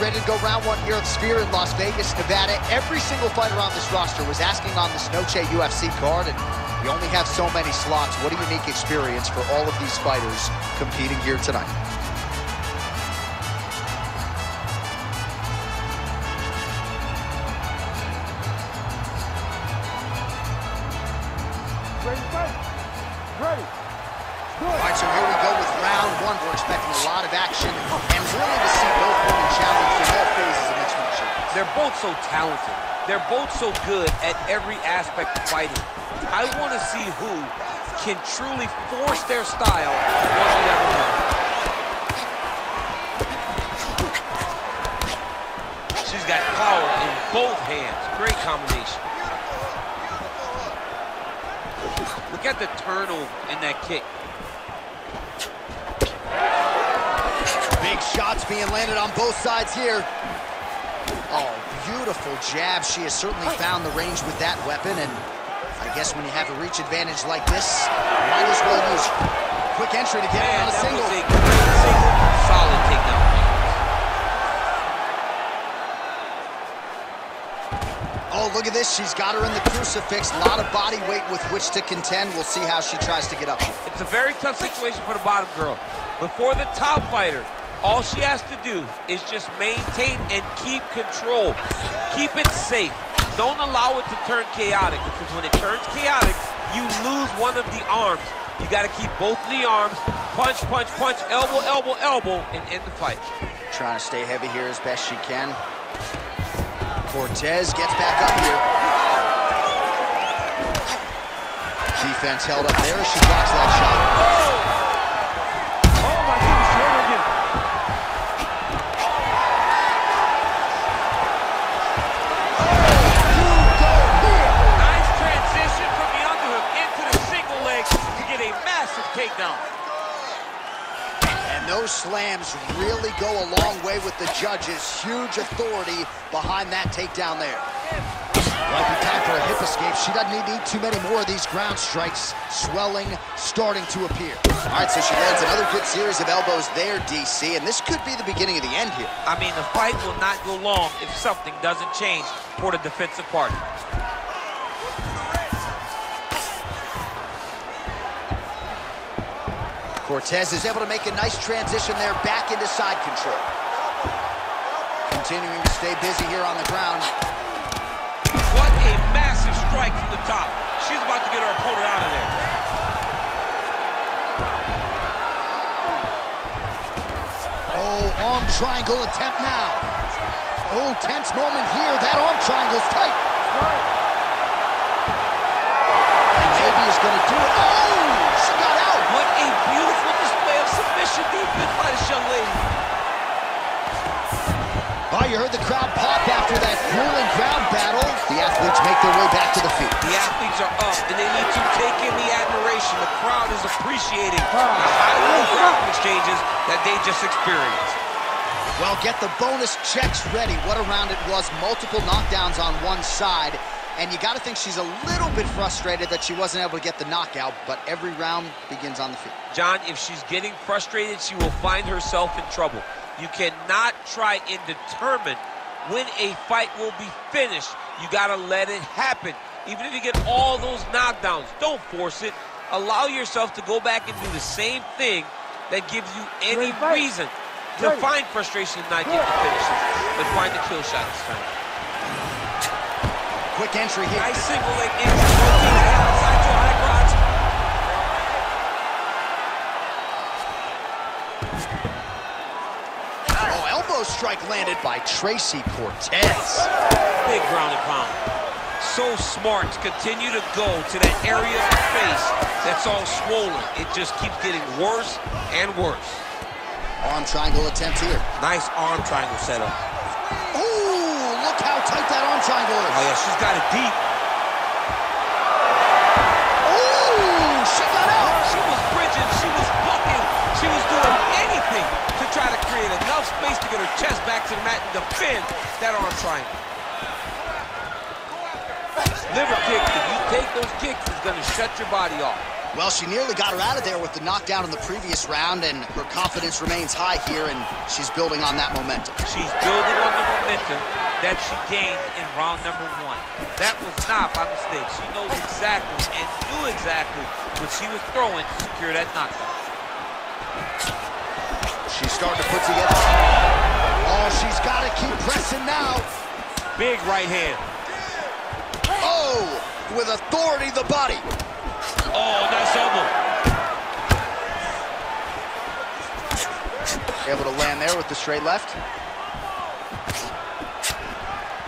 ready to go round one here at Sphere in Las Vegas, Nevada. Every single fighter on this roster was asking on this Noche UFC card, and we only have so many slots. What a unique experience for all of these fighters competing here tonight. They're both so talented. They're both so good at every aspect of fighting. I want to see who can truly force their style than ever know. She's got power in both hands. Great combination. Look at the turnover in that kick. Big shots being landed on both sides here. Oh, beautiful jab. She has certainly oh. found the range with that weapon, and I guess when you have a reach advantage like this, might as well use. Quick entry to get Man, it on a single. was a great single. Solid takedown. Oh, look at this. She's got her in the crucifix. A lot of body weight with which to contend. We'll see how she tries to get up. It's a very tough situation for the bottom girl. Before the top fighter, all she has to do is just maintain and keep control. Keep it safe. Don't allow it to turn chaotic because when it turns chaotic, you lose one of the arms. You got to keep both of the arms, punch, punch, punch, elbow, elbow, elbow, and end the fight. Trying to stay heavy here as best she can. Cortez gets back up here. Defense held up there as she blocks that shot. Oh! Slams really go a long way with the judges. Huge authority behind that takedown there. Might be time for a hip escape. She doesn't need, need too many more of these ground strikes. Swelling starting to appear. All right, so she lands another good series of elbows there, DC, and this could be the beginning of the end here. I mean, the fight will not go long if something doesn't change for the defensive party. Cortez is able to make a nice transition there back into side control. Continuing to stay busy here on the ground. What a massive strike from the top. She's about to get her opponent out of there. Oh, arm triangle attempt now. Oh, tense moment here. That arm triangle's tight. And maybe is going to do it. Oh, she got out. What a beautiful display of submission defense by this young lady. Oh, you heard the crowd pop after that grueling crowd battle. The athletes make their way back to the field. The athletes are up, and they need to take in the admiration. The crowd is appreciating the high-level grappling exchanges that they just experienced. Well, get the bonus checks ready. What a round it was. Multiple knockdowns on one side. And you got to think she's a little bit frustrated that she wasn't able to get the knockout, but every round begins on the feet. John, if she's getting frustrated, she will find herself in trouble. You cannot try and determine when a fight will be finished. You got to let it happen. Even if you get all those knockdowns, don't force it. Allow yourself to go back and do the same thing that gives you any reason to find frustration and not get the finishes, but find the kill shot this time. Quick entry here. Nice single leg entry, strike landed by Tracy Cortez. Big ground and pound. So smart to continue to go to that area of the face that's all swollen. It just keeps getting worse and worse. Arm triangle attempt here. Nice arm triangle setup. Oh, look how tight that arm triangle is. Oh yeah, she's got it deep. Oh, she got out. She was bridging, she was hooking, she was doing anything to try to create enough space to get her chest to the mat and defend that arm triangle. Liver kick, if you take those kicks, it's gonna shut your body off. Well, she nearly got her out of there with the knockdown in the previous round, and her confidence remains high here, and she's building on that momentum. She's building on the momentum that she gained in round number one. That was not by mistake. She knows exactly and knew exactly what she was throwing to secure that knockdown. She's starting to put together. Oh, she's got to keep pressing now. Big right hand. Oh, with authority, the body. Oh, nice elbow. Able to land there with the straight left.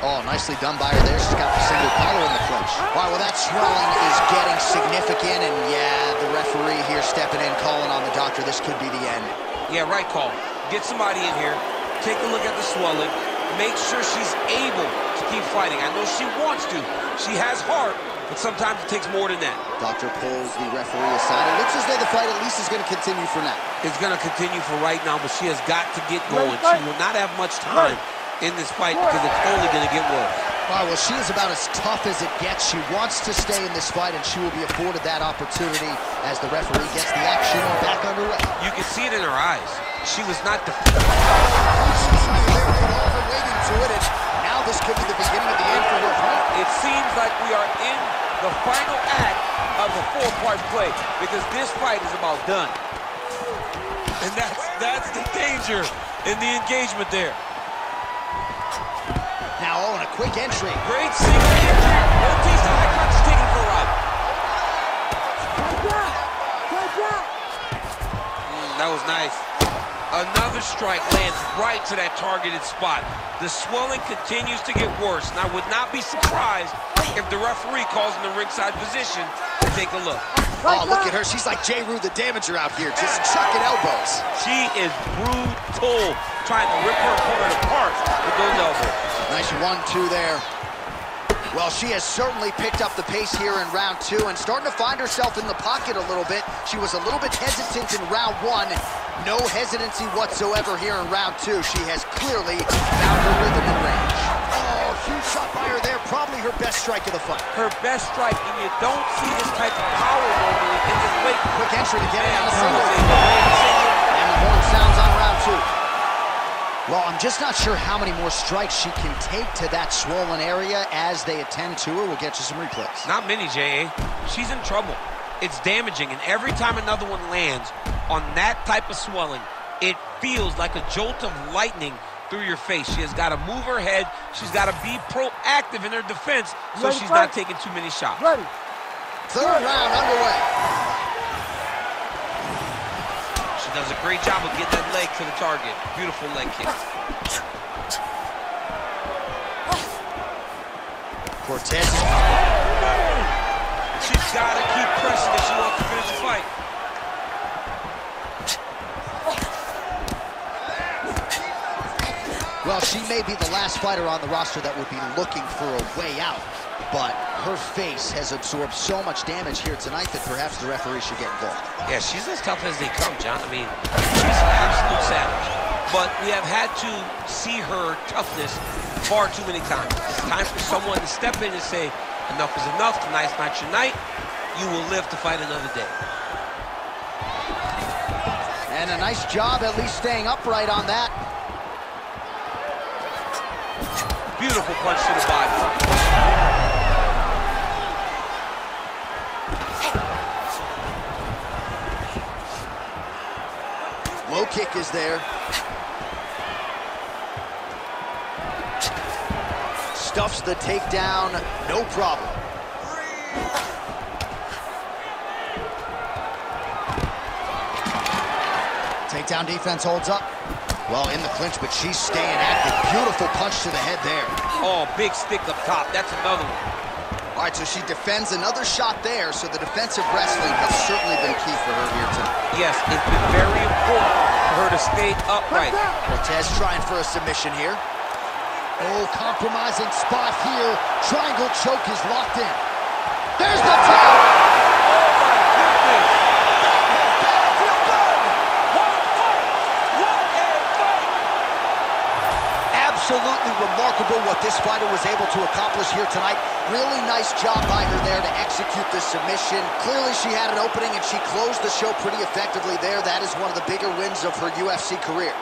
Oh, nicely done by her there. She's got the single collar in the clinch. Right, well, that swelling is getting significant, and yeah, the referee here stepping in, calling on the doctor. This could be the end. Yeah, right call. Get somebody in here, take a look at the swelling, make sure she's able to keep fighting. I know she wants to. She has heart, but sometimes it takes more than that. Doctor pulls the referee aside. It looks as though the fight at least is going to continue for now. It's going to continue for right now, but she has got to get going. She will not have much time in this fight because it's only going to get worse. All right, well, she is about as tough as it gets. She wants to stay in this fight, and she will be afforded that opportunity as the referee gets the action back underway. You can see it in her eyes. She was not the... She's waiting to it, now this could be the beginning of the end for her opponent. It seems like we are in the final act of a four-part play because this fight is about done. And that's, that's the danger in the engagement there. Now, oh, and a quick entry. Great single entry. Ortiz high punch taking for a ride. Mm, that was nice. Another strike lands right to that targeted spot. The swelling continues to get worse, and I would not be surprised if the referee calls in the ringside position to take a look. Oh, look at her. She's like J. Rue the Damager out here, just chucking elbows. She is brutal, trying to rip her opponent apart with those elbows. Nice one-two there. Well, she has certainly picked up the pace here in round two and starting to find herself in the pocket a little bit. She was a little bit hesitant in round one. No hesitancy whatsoever here in round two. She has clearly found her rhythm and range. Oh, huge shot by her there. Probably her best strike of the fight. Her best strike, and you don't see this type of power normally in this weight. Quick entry to get it on the Bam, single. single. And the horn sounds on round two. Well, I'm just not sure how many more strikes she can take to that swollen area as they attend to her. We'll get you some replays. Not many, J.A. She's in trouble. It's damaging, and every time another one lands on that type of swelling, it feels like a jolt of lightning through your face. She has got to move her head. She's got to be proactive in her defense so Ready, she's fight? not taking too many shots. Ready. Third round underway. She does a great job of getting that leg to the target. Beautiful leg kick. Cortez. She's got to keep pressing if she wants to finish the fight. Well, she may be the last fighter on the roster that would be looking for a way out, but her face has absorbed so much damage here tonight that perhaps the referee should get involved. Yeah, she's as tough as they come, John. I mean, she's an absolute savage. But we have had to see her toughness far too many times. It's time for someone to step in and say, enough is enough. Tonight's not your night. You will live to fight another day. And a nice job at least staying upright on that. Beautiful punch to the body. Low kick is there. Stuffs the takedown, no problem. Takedown defense holds up. Well, in the clinch, but she's staying active. Beautiful punch to the head there. Oh, big stick up top. That's another one. All right, so she defends another shot there, so the defensive wrestling has certainly been key for her here tonight. Yes, it's been very important for her to stay upright. Cortez trying for a submission here. Oh, compromising spot here. Triangle choke is locked in. There's the tap! Absolutely remarkable what this fighter was able to accomplish here tonight. Really nice job by her there to execute the submission. Clearly she had an opening and she closed the show pretty effectively there. That is one of the bigger wins of her UFC career.